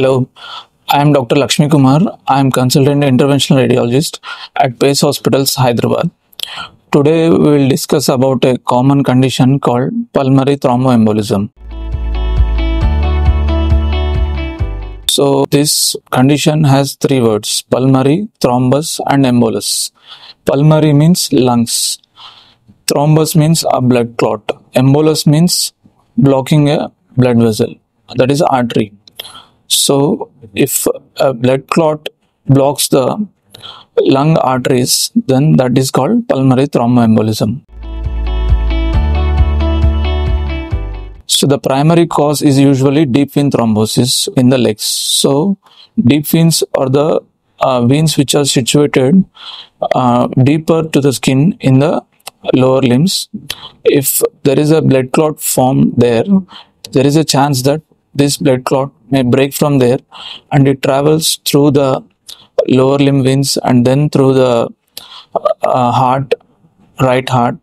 Hello, I am Dr. Lakshmi Kumar. I am consultant interventional radiologist at Pace Hospitals, Hyderabad. Today we will discuss about a common condition called pulmonary thromboembolism. So this condition has three words: pulmonary, thrombus, and embolus. Pulmonary means lungs. Thrombus means a blood clot. Embolus means blocking a blood vessel, that is artery. So if a blood clot blocks the lung arteries, then that is called pulmonary thromboembolism. So the primary cause is usually deep vein thrombosis in the legs. So deep veins are the uh, veins which are situated uh, deeper to the skin in the lower limbs. If there is a blood clot formed there, there is a chance that this blood clot may break from there and it travels through the lower limb veins and then through the uh, heart, right heart,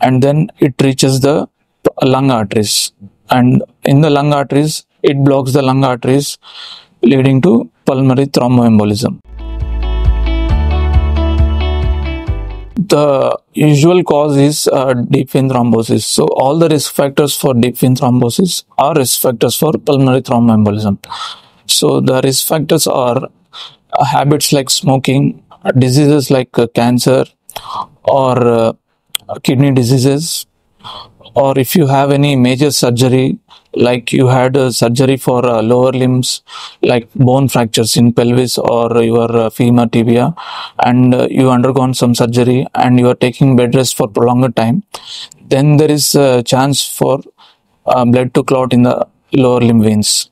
and then it reaches the lung arteries. And in the lung arteries, it blocks the lung arteries, leading to pulmonary thromboembolism. The usual cause is uh, deep vein thrombosis. So all the risk factors for deep vein thrombosis are risk factors for pulmonary thromboembolism. So the risk factors are uh, habits like smoking, diseases like uh, cancer, or uh, kidney diseases, or if you have any major surgery like you had a surgery for uh, lower limbs like bone fractures in pelvis or your uh, femur tibia and uh, you undergone some surgery and you are taking bed rest for prolonged time. Then there is a chance for uh, blood to clot in the lower limb veins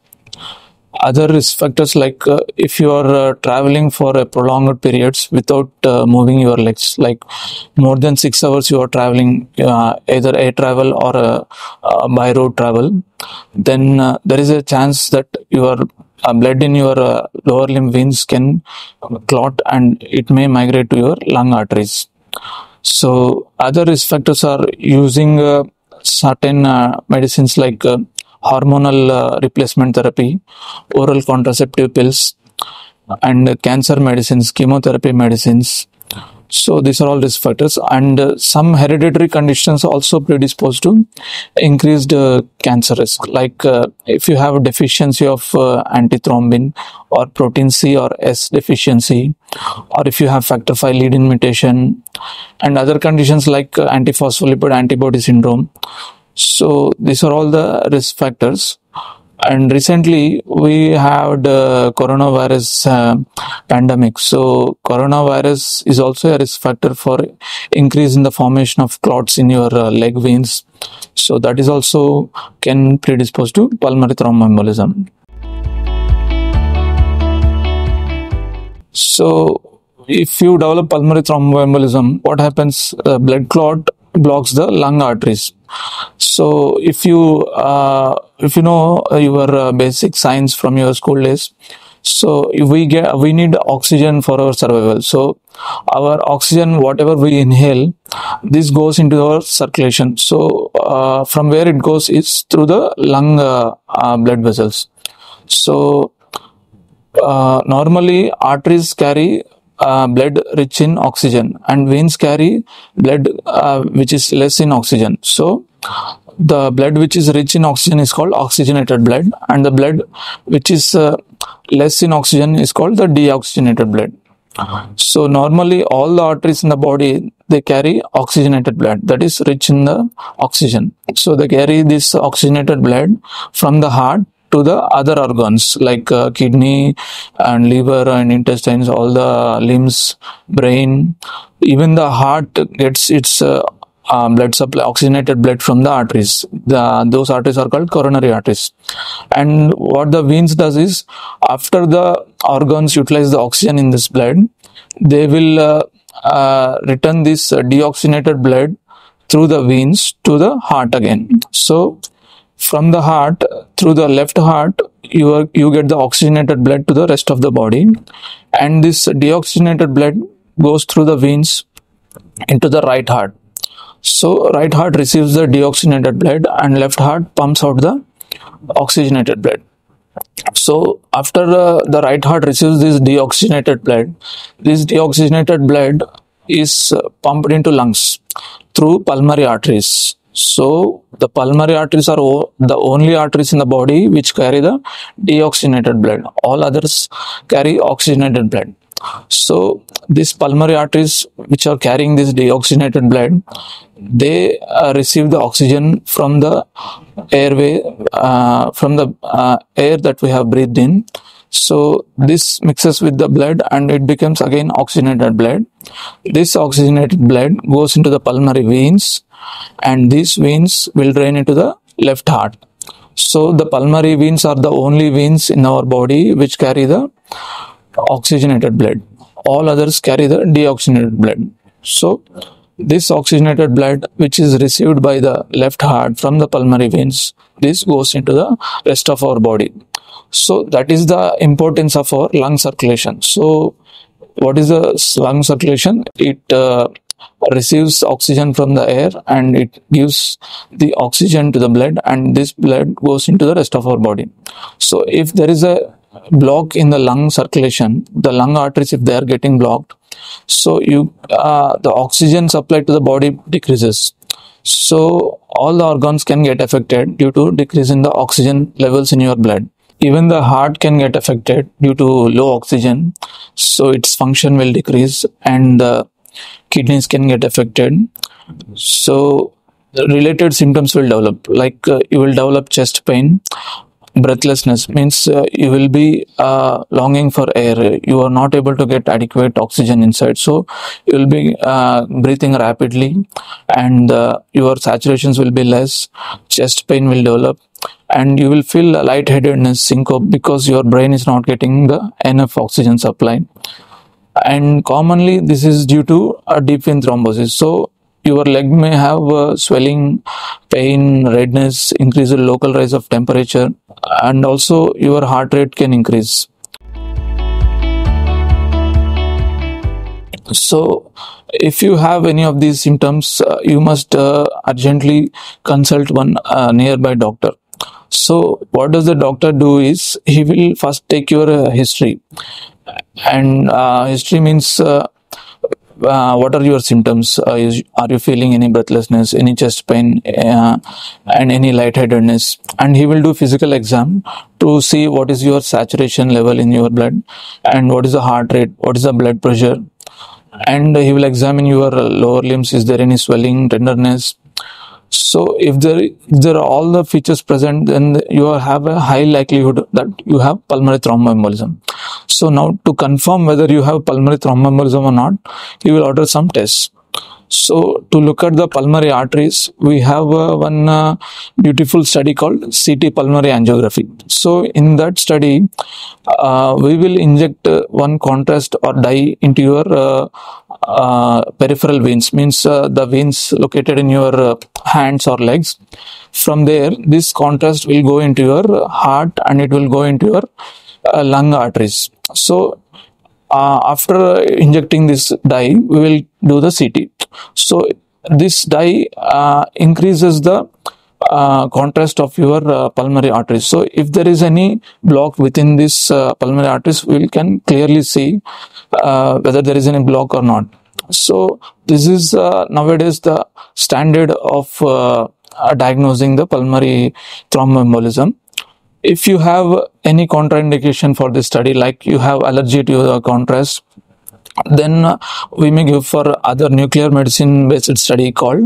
other risk factors like uh, if you are uh, traveling for a prolonged periods without uh, moving your legs like more than six hours you are traveling uh, either air travel or uh, uh, by road travel then there is a chance that your blood in your lower limb veins can clot and it may migrate to your lung arteries. So other risk factors are using certain medicines like hormonal uh, replacement therapy, oral contraceptive pills, and cancer medicines, chemotherapy medicines. So these are all risk factors, and uh, some hereditary conditions also predispose to increased uh, cancer risk. Like if you have a deficiency of antithrombin or protein C or S deficiency, or if you have factor V Leiden mutation, and other conditions like antiphospholipid antibody syndrome. So these are all the risk factors. And recently we had uh, coronavirus uh, pandemic. So coronavirus is also a risk factor for increase in the formation of clots in your uh, leg veins. So that is also can predispose to pulmonary thromboembolism. So if you develop pulmonary thromboembolism, what happens? Uh, blood clot blocks the lung arteries. So if you uh, if you know uh, your uh, basic science from your school days, so we get we need oxygen for our survival. So our oxygen, whatever we inhale, this goes into our circulation. So uh, from where it goes is through the lung uh, uh, blood vessels. So normally arteries carry uh, blood rich in oxygen and veins carry blood uh, which is less in oxygen. So the blood which is rich in oxygen is called oxygenated blood and the blood which is uh, less in oxygen is called the deoxygenated blood. So normally all the arteries in the body they carry oxygenated blood that is rich in the oxygen. So they carry this oxygenated blood from the heart to the other organs like uh, kidney and liver and intestines all the limbs brain even the heart gets its uh, uh, blood supply oxygenated blood from the arteries. The, those arteries are called coronary arteries. And what the veins does is after the organs utilize the oxygen in this blood they will uh, uh, return this uh, deoxygenated blood through the veins to the heart again. So from the heart through the left heart you are, you get the oxygenated blood to the rest of the body. And this deoxygenated blood goes through the veins into the right heart. So right heart receives the deoxygenated blood and left heart pumps out the oxygenated blood. So after uh, the right heart receives this deoxygenated blood this deoxygenated blood is uh, pumped into lungs through pulmonary arteries so the pulmonary arteries are the only arteries in the body which carry the deoxygenated blood. All others carry oxygenated blood. So these pulmonary arteries which are carrying this deoxygenated blood they uh, receive the oxygen from the airway uh, from the uh, air that we have breathed in. So this mixes with the blood and it becomes again oxygenated blood. This oxygenated blood goes into the pulmonary veins and these veins will drain into the left heart so the pulmonary veins are the only veins in our body which carry the oxygenated blood. All others carry the deoxygenated blood. So, this oxygenated blood, which is received by the left heart from the pulmonary veins, this goes into the rest of our body. So, that is the importance of our lung circulation. So, what is the lung circulation? It uh, receives oxygen from the air and it gives the oxygen to the blood, and this blood goes into the rest of our body. So, if there is a block in the lung circulation, the lung arteries, if they are getting blocked, so you uh, the oxygen supply to the body decreases. So all the organs can get affected due to decrease in the oxygen levels in your blood. Even the heart can get affected due to low oxygen, so its function will decrease, and the kidneys can get affected. So related symptoms will develop, like uh, you will develop chest pain, breathlessness. Means uh, you will be uh, longing for air. You are not able to get adequate oxygen inside. So you will be uh, breathing rapidly and uh, your saturations will be less. Chest pain will develop and you will feel a lightheadedness syncope because your brain is not getting the enough oxygen supply and commonly this is due to a deep vein thrombosis. So your leg may have uh, swelling pain redness increased local rise of temperature and also your heart rate can increase. So if you have any of these symptoms uh, you must uh, urgently consult one uh, nearby doctor. So what does the doctor do is he will first take your uh, history and uh, history means uh, uh, what are your symptoms? Uh, is, are you feeling any breathlessness, any chest pain, uh, and any lightheadedness? And he will do physical exam to see what is your saturation level in your blood, and what is the heart rate, what is the blood pressure, and he will examine your lower limbs. Is there any swelling, tenderness? So if there if there are all the features present, then you have a high likelihood that you have pulmonary thromboembolism. So now to confirm whether you have pulmonary thromboembolism or not, you will order some tests. So to look at the pulmonary arteries, we have uh, one uh, beautiful study called CT pulmonary angiography. So in that study, uh, we will inject uh, one contrast or dye into your uh, uh, peripheral veins, means uh, the veins located in your uh, hands or legs. From there, this contrast will go into your heart and it will go into your uh, lung arteries. So uh, after injecting this dye, we will do the CT. So this dye uh, increases the uh, contrast of your uh, pulmonary arteries. So if there is any block within this uh, pulmonary arteries, we can clearly see uh, whether there is any block or not. So this is uh, nowadays the standard of uh, diagnosing the pulmonary thromboembolism if you have any contraindication for this study like you have allergy to the contrast then uh, we may give for other nuclear medicine based study called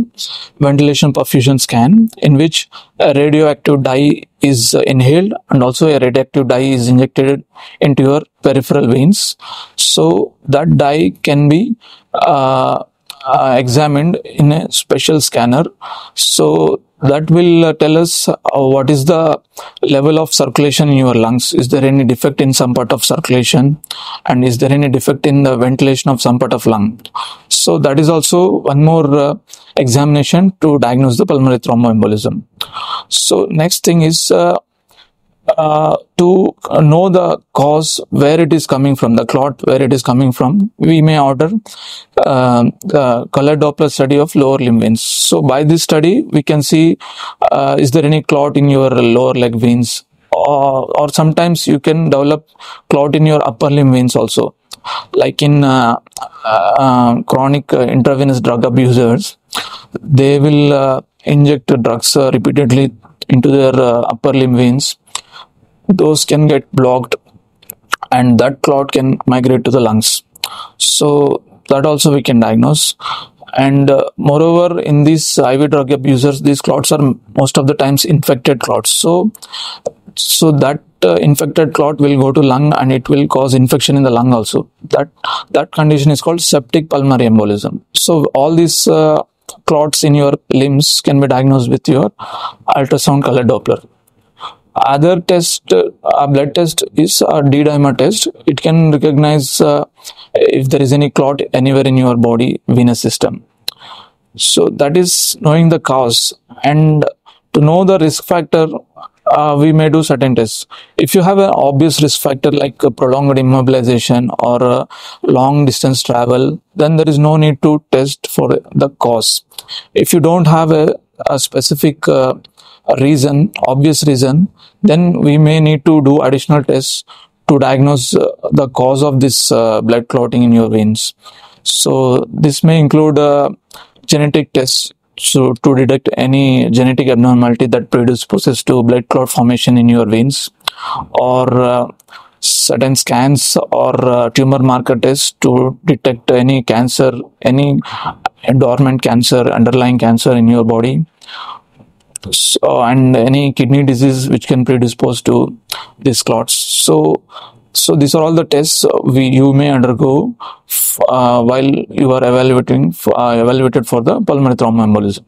ventilation perfusion scan in which a radioactive dye is inhaled and also a radioactive dye is injected into your peripheral veins. So that dye can be uh, uh, examined in a special scanner. So that will uh, tell us uh, what is the level of circulation in your lungs? Is there any defect in some part of circulation? And is there any defect in the ventilation of some part of lung? So that is also one more uh, examination to diagnose the pulmonary thromboembolism. So next thing is uh, uh, to know the cause where it is coming from the clot where it is coming from we may order uh, color doppler study of lower limb veins. So by this study we can see uh, is there any clot in your lower leg veins? Or, or sometimes you can develop clot in your upper limb veins also. Like in uh, uh, chronic uh, intravenous drug abusers they will uh, inject drugs uh, repeatedly into their uh, upper limb veins those can get blocked and that clot can migrate to the lungs. So that also we can diagnose. And uh, moreover in these iv drug abusers these clots are most of the times infected clots. So so that uh, infected clot will go to lung and it will cause infection in the lung also. That that condition is called septic pulmonary embolism. So all these uh, clots in your limbs can be diagnosed with your ultrasound color doppler other test uh, blood test is a d dimer test. It can recognize uh, if there is any clot anywhere in your body venous system. So that is knowing the cause. And to know the risk factor uh, we may do certain tests. If you have an obvious risk factor like prolonged immobilization or long distance travel then there is no need to test for the cause. If you don't have a, a specific uh, reason obvious reason then we may need to do additional tests to diagnose uh, the cause of this uh, blood clotting in your veins. So this may include uh, genetic tests so to detect any genetic abnormality that predisposes to blood clot formation in your veins or uh, certain scans or uh, tumor marker tests to detect any cancer any dormant cancer underlying cancer in your body. So, and any kidney disease which can predispose to these clots. So so these are all the tests we you may undergo uh, while you are evaluating uh, evaluated for the pulmonary thromboembolism.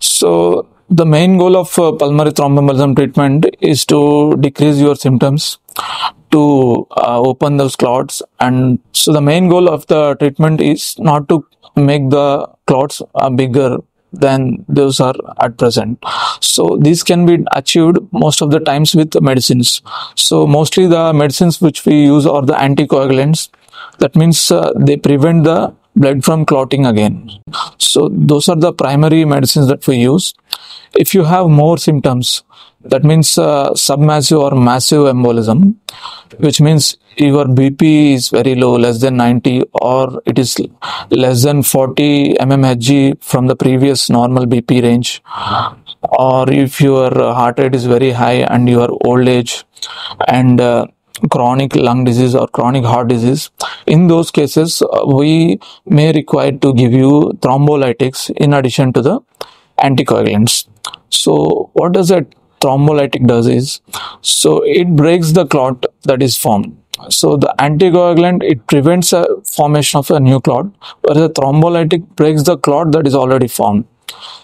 So the main goal of uh, pulmonary thromboembolism treatment is to decrease your symptoms to uh, open those clots. And so the main goal of the treatment is not to make the clots uh, bigger than those are at present. So these can be achieved most of the times with medicines. So mostly the medicines which we use are the anticoagulants. That means uh, they prevent the blood from clotting again. So those are the primary medicines that we use. If you have more symptoms that means uh, submassive or massive embolism which means your bp is very low less than 90 or it is less than 40 mmHg from the previous normal bp range or if your heart rate is very high and you are old age and uh, chronic lung disease or chronic heart disease. In those cases uh, we may require to give you thrombolytics in addition to the anticoagulants. So what does a thrombolytic does is so it breaks the clot that is formed. So the anticoagulant it prevents a formation of a new clot whereas the thrombolytic breaks the clot that is already formed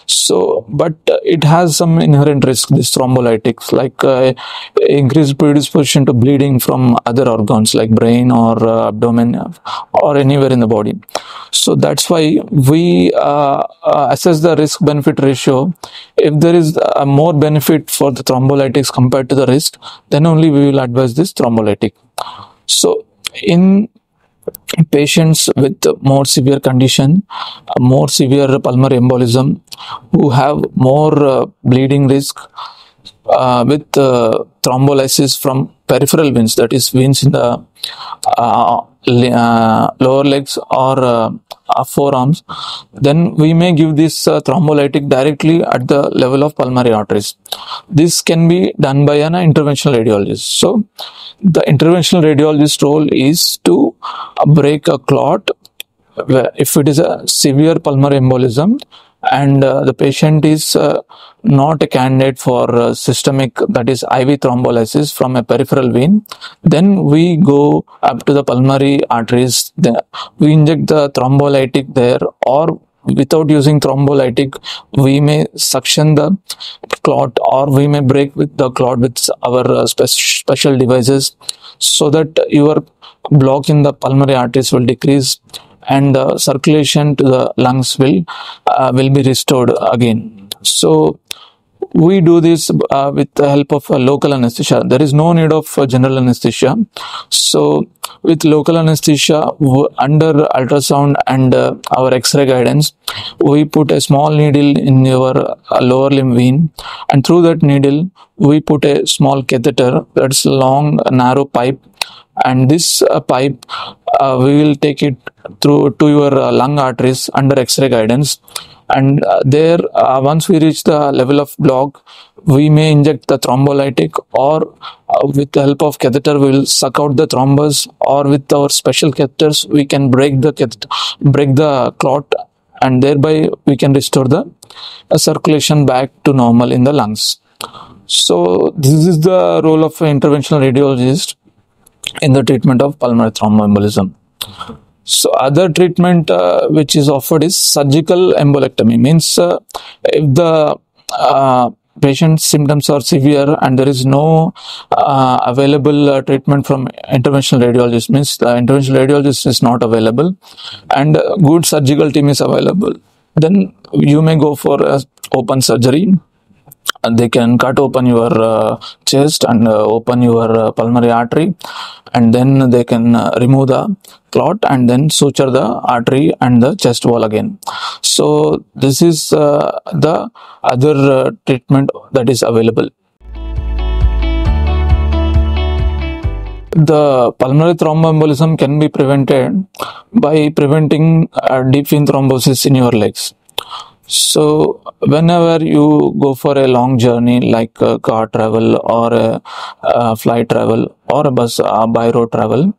so but uh, it has some inherent risk this thrombolytics like uh, increased predisposition to bleeding from other organs like brain or uh, abdomen or anywhere in the body. So that's why we uh, uh, assess the risk benefit ratio. If there is a more benefit for the thrombolytics compared to the risk then only we will advise this thrombolytic. So in patients with more severe condition more severe pulmonary embolism who have more uh, bleeding risk uh, with uh, thrombolysis from peripheral veins that is veins in the uh, uh, lower legs or uh, forearms then we may give this uh, thrombolytic directly at the level of pulmonary arteries. This can be done by an interventional radiologist. So the interventional radiologist role is to uh, break a clot if it is a severe pulmonary embolism and uh, the patient is uh, not a candidate for uh, systemic that is iv thrombolysis from a peripheral vein. Then we go up to the pulmonary arteries. The, we inject the thrombolytic there or without using thrombolytic we may suction the clot or we may break with the clot with our uh, spe- special devices so that your block in the pulmonary arteries will decrease and the circulation to the lungs will uh, will be restored again so we do this uh, with the help of a local anesthesia. There is no need of general anesthesia. So, with local anesthesia under ultrasound and uh, our X-ray guidance, we put a small needle in your uh, lower limb vein, and through that needle, we put a small catheter that's a long, narrow pipe, and this uh, pipe uh, we will take it through to your uh, lung arteries under X-ray guidance. And there once we reach the level of block we may inject the thrombolytic or with the help of catheter we will suck out the thrombus or with our special catheters we can break the catheter, break the clot and thereby we can restore the circulation back to normal in the lungs. So this is the role of an interventional radiologist in the treatment of pulmonary thromboembolism so other treatment uh, which is offered is surgical embolectomy. Means uh, if the uh, patient's symptoms are severe and there is no uh, available uh, treatment from interventional radiologist, means the interventional radiologist is not available, and good surgical team is available. Then you may go for uh, open surgery and they can cut open your uh, chest and uh, open your uh, pulmonary artery. And then they can uh, remove the clot and then suture the artery and the chest wall again. So this is uh, the other uh, treatment that is available. The pulmonary thromboembolism can be prevented by preventing uh, deep vein thrombosis in your legs so whenever you go for a long journey like car travel or a, flight travel or a bus uh, by road travel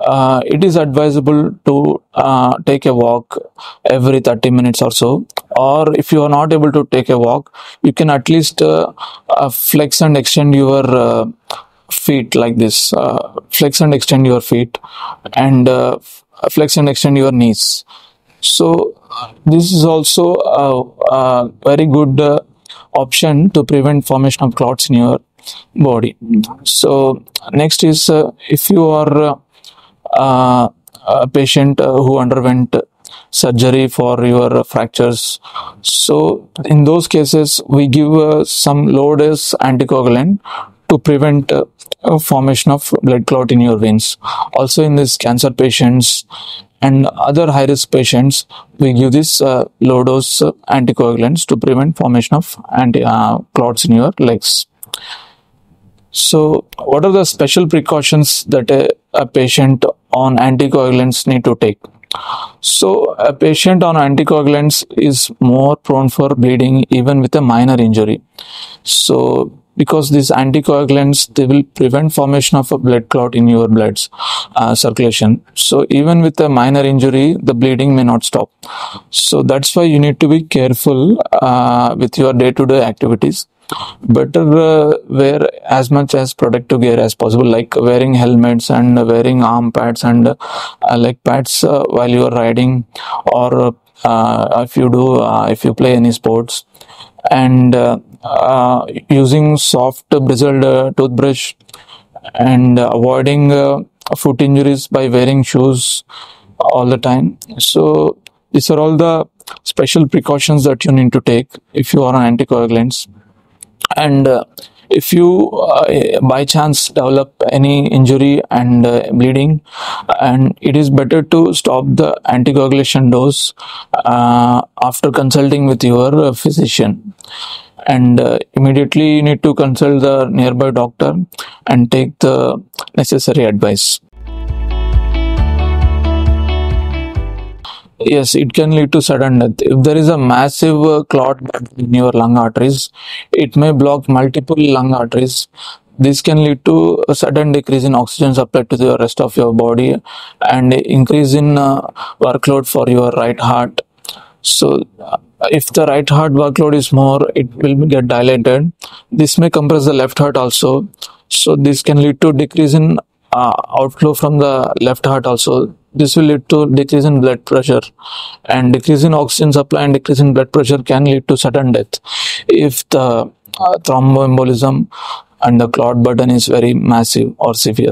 uh, it is advisable to uh, take a walk every 30 minutes or so. Or if you are not able to take a walk you can at least flex and extend your feet like this. Flex and extend your feet and flex and extend your knees so this is also a, a very good uh, option to prevent formation of clots in your body. So next is uh, if you are uh, a patient uh, who underwent surgery for your fractures so in those cases we give uh, some low dose anticoagulant to prevent uh, uh, formation of blood clot in your veins also in these cancer patients and other high risk patients we give this uh, low dose uh, anticoagulants to prevent formation of anti uh, clots in your legs so, what are the special precautions that a, a patient on anticoagulants need to take? So, a patient on anticoagulants is more prone for bleeding even with a minor injury. So, because these anticoagulants they will prevent formation of a blood clot in your blood's uh, circulation. So, even with a minor injury, the bleeding may not stop. So, that's why you need to be careful uh, with your day-to-day activities better uh, wear as much as protective gear as possible like wearing helmets and wearing arm pads and uh, leg pads uh, while you are riding or uh, if you do uh, if you play any sports and uh, uh, using soft bristled uh, toothbrush and avoiding foot injuries by wearing shoes all the time. So these are all the special precautions that you need to take if you are on anticoagulants. And uh, if you uh, by chance develop any injury and uh, bleeding and it is better to stop the anticoagulation dose uh, after consulting with your uh, physician. And uh, immediately you need to consult the nearby doctor and take the necessary advice Yes, it can lead to sudden death. If there is a massive uh, clot in your lung arteries, it may block multiple lung arteries. This can lead to a sudden decrease in oxygen supply to the rest of your body and increase in uh, workload for your right heart. So, uh, if the right heart workload is more, it will get dilated. This may compress the left heart also. So, this can lead to decrease in uh, outflow from the left heart also. This will lead to decrease in blood pressure, and decrease in oxygen supply and decrease in blood pressure can lead to sudden death if the uh, thromboembolism and the clot burden is very massive or severe.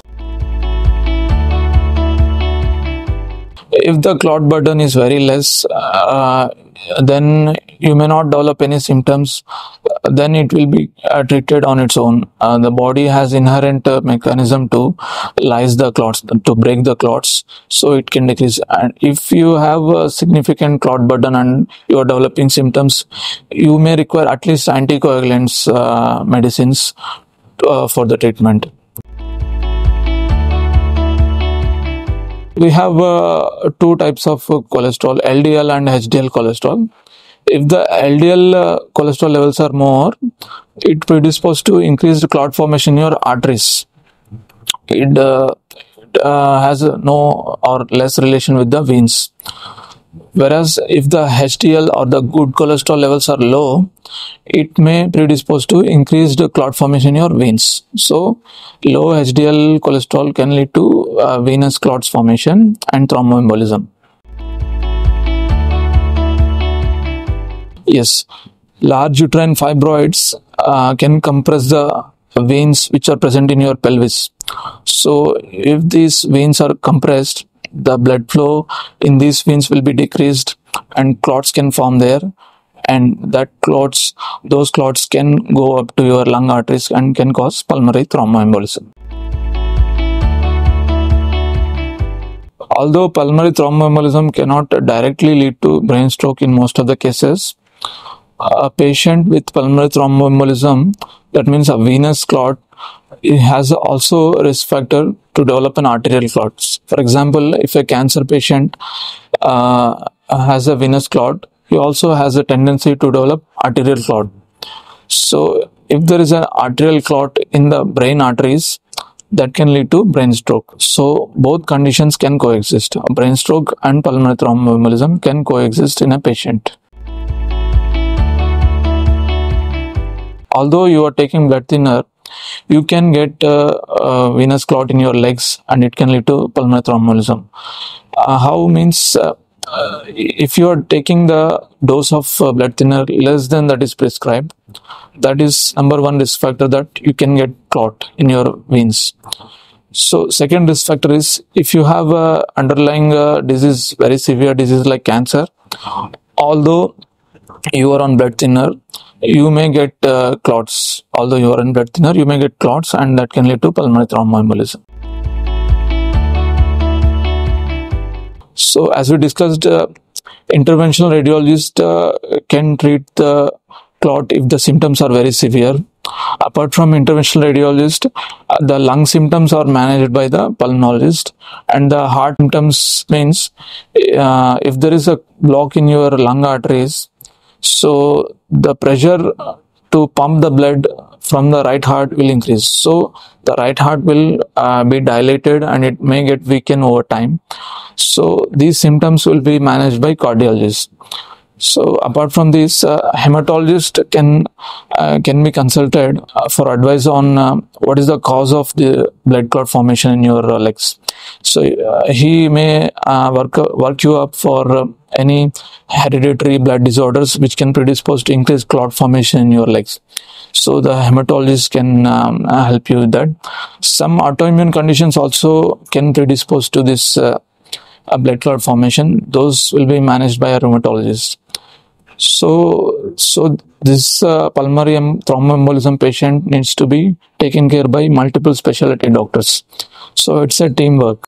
if the clot burden is very less uh, then you may not develop any symptoms then it will be uh, treated on its own. Uh, the body has inherent uh, mechanism to lyse the clots to break the clots so it can decrease. And if you have a significant clot burden and you are developing symptoms you may require at least anticoagulants uh, medicines uh, for the treatment we have uh, two types of uh, cholesterol ldl and hdl cholesterol. If the ldl uh, cholesterol levels are more it predisposes to increased clot formation in your arteries. It, uh, it uh, has no or less relation with the veins whereas if the hdl or the good cholesterol levels are low it may predispose to increased clot formation in your veins. So low hdl cholesterol can lead to uh, venous clots formation and thromboembolism. Yes large uterine fibroids uh, can compress the veins which are present in your pelvis. So if these veins are compressed the blood flow in these veins will be decreased and clots can form there. And that clots those clots can go up to your lung arteries and can cause pulmonary thromboembolism. Although pulmonary thromboembolism cannot directly lead to brain stroke in most of the cases a patient with pulmonary thromboembolism, that means a venous clot, it has also a risk factor to develop an arterial clot. For example, if a cancer patient uh, has a venous clot, he also has a tendency to develop arterial clot. So, if there is an arterial clot in the brain arteries, that can lead to brain stroke. So, both conditions can coexist. Brain stroke and pulmonary thromboembolism can coexist in a patient. although you are taking blood thinner you can get uh, uh, venous clot in your legs and it can lead to pulmonary thromboembolism. Uh, how means uh, uh, if you are taking the dose of uh, blood thinner less than that is prescribed that is number one risk factor that you can get clot in your veins. So second risk factor is if you have a underlying disease very severe disease like cancer although you are on blood thinner you may get uh, clots. Although you are in blood thinner you may get clots and that can lead to pulmonary thromboembolism. So as we discussed uh, interventional radiologist uh, can treat the clot if the symptoms are very severe. Apart from interventional radiologist uh, the lung symptoms are managed by the pulmonologist. And the heart symptoms means uh, if there is a block in your lung arteries so the pressure to pump the blood from the right heart will increase. So the right heart will uh, be dilated and it may get weakened over time. So these symptoms will be managed by cardiologist so apart from this, uh, hematologist can uh, can be consulted uh, for advice on uh, what is the cause of the blood clot formation in your uh, legs. So uh, he may work work you up for any hereditary blood disorders which can predispose to increased clot formation in your legs. So the hematologist can um, help you with that. Some autoimmune conditions also can predispose to this blood clot formation. Those will be managed by a rheumatologist. So, so this uh, pulmonary thromboembolism patient needs to be taken care by multiple specialty doctors. So it's a teamwork.